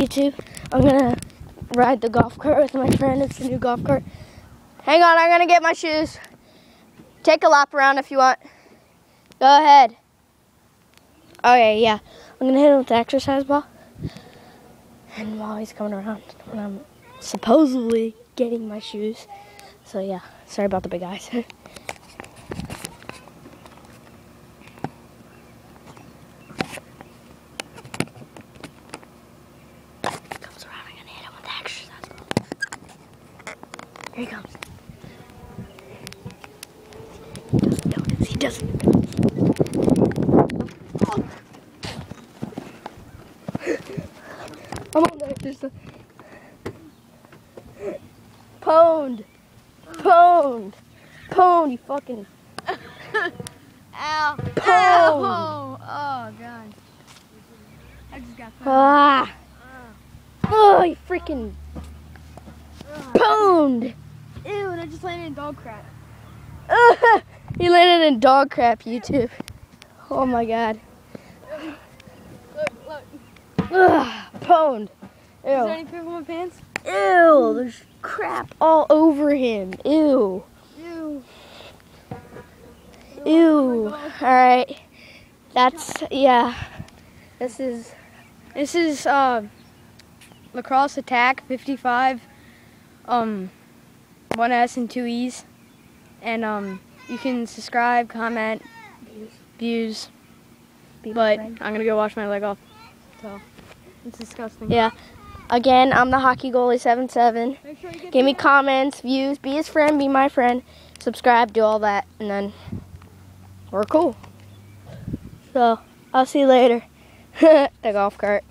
YouTube. I'm gonna ride the golf cart with my friend. It's a new golf cart. Hang on, I'm gonna get my shoes. Take a lap around if you want. Go ahead. Okay, yeah. I'm gonna hit him with the exercise ball. And while he's coming around, when I'm supposedly getting my shoes. So yeah, sorry about the big eyes. comes around, I'm gonna hit him with the exercise ball. Here he comes. He doesn't notice. He doesn't. I'm on there. There's a pwned, pwned, pwned. You fucking Ow. Pwned. Ow. Oh, God. I just got pwned. ah. Oh, you freaking pwned. Ew, and I just landed in dog crap. he landed in dog crap. YouTube. Oh my god. Look, look. Ugh, pwned. Ew. Is there any poop on my pants? Ew. There's crap all over him. Ew. Ew. Ew. All right. That's yeah. This is This is uh, lacrosse attack 55. Um, one S and two E's, and um, you can subscribe, comment, views. My But. I'm gonna go wash my leg off. So it's disgusting. yeah. Again, I'm the hockey goalie seven seven. Sure Give me comments, views, be his friend, be my friend, subscribe, do all that, and then we're cool. So I'll see you later. the golf cart.